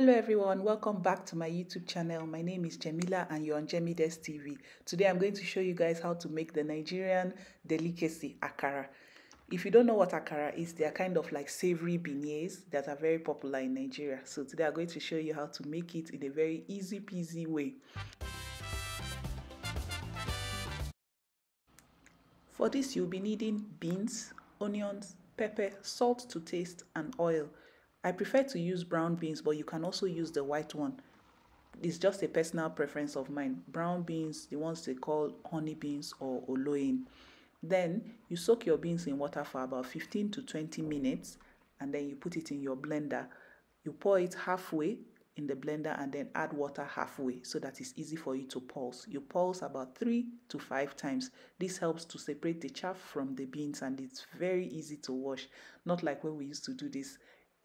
Hello everyone, welcome back to my YouTube channel. My name is Jamila and you're on Jamidesu TV. Today I'm going to show you guys how to make the Nigerian delicacy akara. If you don't know what akara is, they are kind of like savory beignets that are very popular in Nigeria. So today I'm going to show you how to make it in a very easy peasy way. For this you'll be needing beans, onions, pepper, salt to taste and oil. I prefer to use brown beans, but you can also use the white one. It's just a personal preference of mine. Brown beans, the ones they call honey beans or oloyin. Then you soak your beans in water for about 15 to 20 minutes and then you put it in your blender. You pour it halfway in the blender and then add water halfway so that it's easy for you to pulse. You pulse about three to five times. This helps to separate the chaff from the beans and it's very easy to wash. Not like when we used to do this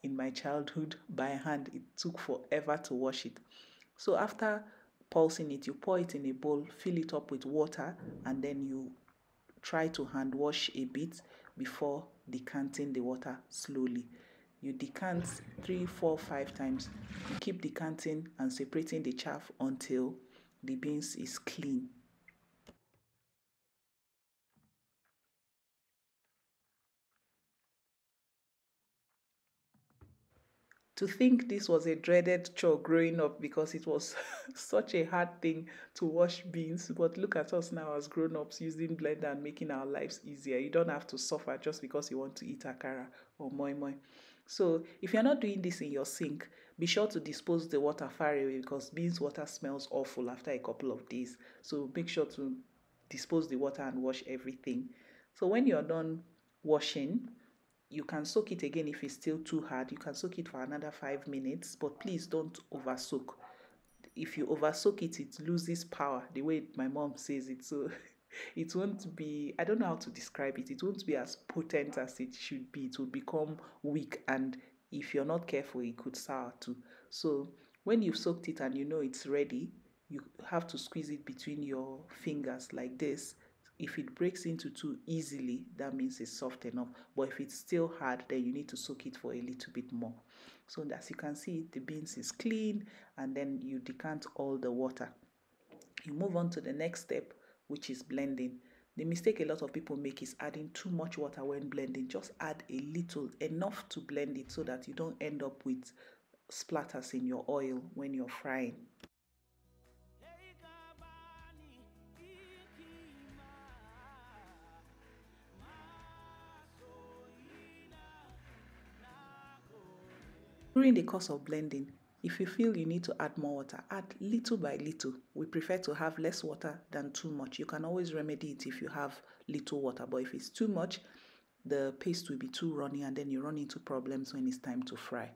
in my childhood by hand. It took forever to wash it. So after pulsing it, you pour it in a bowl, fill it up with water, and then you try to hand wash a bit before decanting the water slowly. You decant three, four, five times. You keep decanting and separating the chaff until the beans is clean. To think this was a dreaded chore growing up because it was such a hard thing to wash beans. But look at us now as grown ups using blender and making our lives easier. You don't have to suffer just because you want to eat akara or moi moi. So if you're not doing this in your sink, be sure to dispose the water far away because beans water smells awful after a couple of days. So make sure to dispose the water and wash everything. So when you're done washing, you can soak it again if it's still too hard. You can soak it for another five minutes, but please don't over soak. If you over soak it, it loses power, the way my mom says it. So it won't be, I don't know how to describe it, it won't be as potent as it should be. It will become weak, and if you're not careful, it could sour too. So when you've soaked it and you know it's ready, you have to squeeze it between your fingers like this if it breaks into two easily, that means it's soft enough. But if it's still hard, then you need to soak it for a little bit more. So as you can see, the beans is clean and then you decant all the water. You move on to the next step, which is blending. The mistake a lot of people make is adding too much water when blending. Just add a little, enough to blend it so that you don't end up with splatters in your oil when you're frying. During the course of blending, if you feel you need to add more water, add little by little. We prefer to have less water than too much. You can always remedy it if you have little water, but if it's too much, the paste will be too runny and then you run into problems when it's time to fry.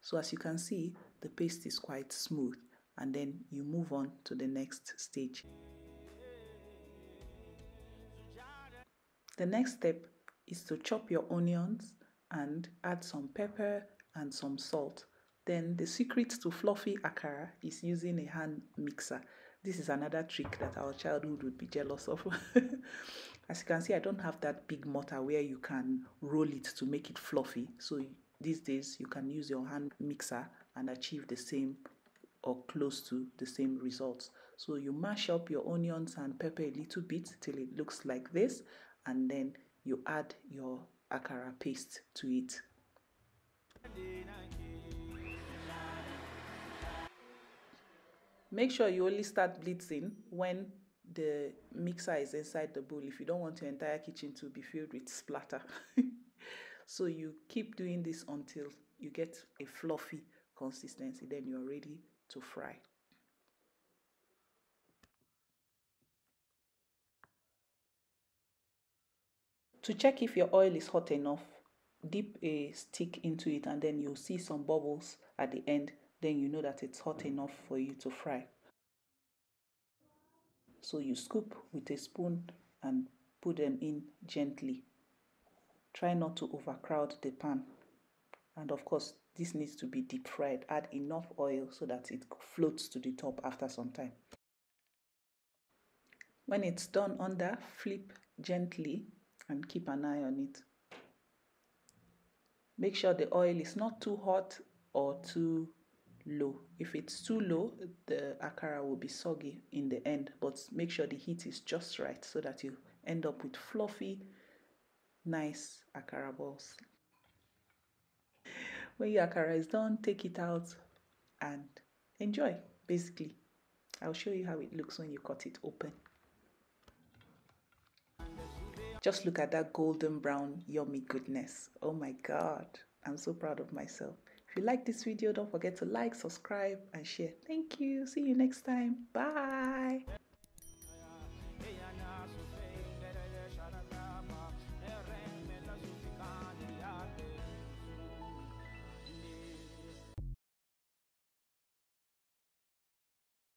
So as you can see, the paste is quite smooth and then you move on to the next stage. The next step is to chop your onions and add some pepper, and some salt. Then the secret to fluffy akara is using a hand mixer. This is another trick that our childhood would be jealous of. As you can see, I don't have that big mortar where you can roll it to make it fluffy. So these days you can use your hand mixer and achieve the same or close to the same results. So you mash up your onions and pepper a little bit till it looks like this and then you add your akara paste to it. Make sure you only start blitzing when the mixer is inside the bowl if you don't want your entire kitchen to be filled with splatter. so you keep doing this until you get a fluffy consistency, then you're ready to fry. To check if your oil is hot enough, dip a stick into it and then you'll see some bubbles at the end then you know that it's hot enough for you to fry. So you scoop with a spoon and put them in gently. Try not to overcrowd the pan. And of course this needs to be deep fried. Add enough oil so that it floats to the top after some time. When it's done under flip gently and keep an eye on it Make sure the oil is not too hot or too low. If it's too low, the akara will be soggy in the end, but make sure the heat is just right so that you end up with fluffy, nice akara balls. When your akara is done, take it out and enjoy, basically. I'll show you how it looks when you cut it open. Just look at that golden brown yummy goodness. Oh my god, I'm so proud of myself. If you like this video, don't forget to like, subscribe, and share. Thank you. See you next time. Bye.